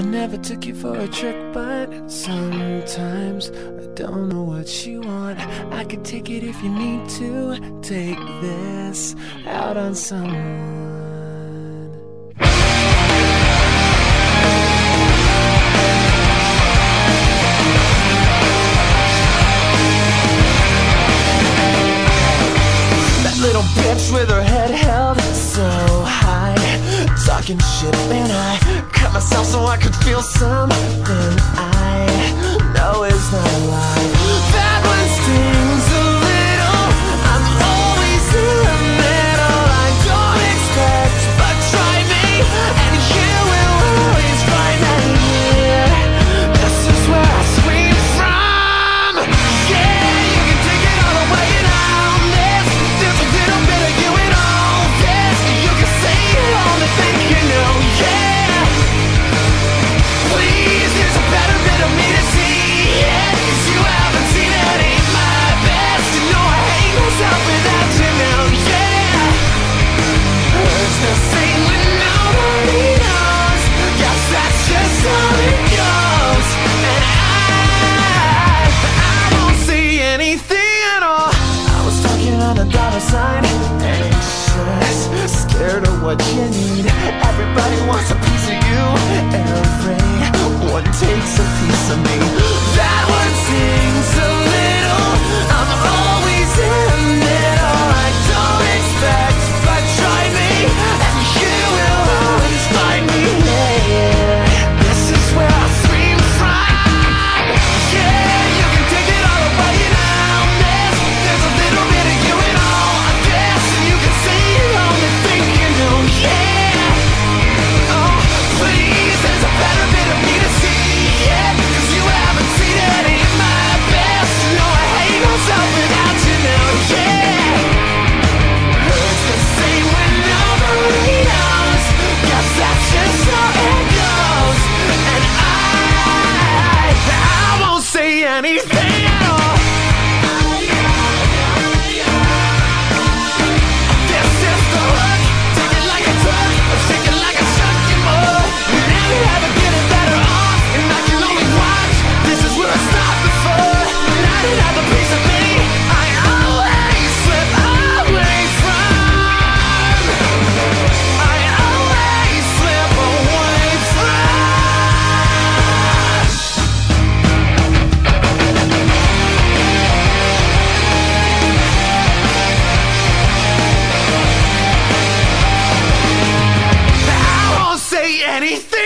I never took you for a trick, but sometimes I don't know what you want. I could take it if you need to. Take this out on someone. bitch with her head talking shit And I cut myself so I could feel something I know is not a lie. the dollar sign. Anxious, scared of what you need. Everybody wants a piece of you. and he's dead. veniste?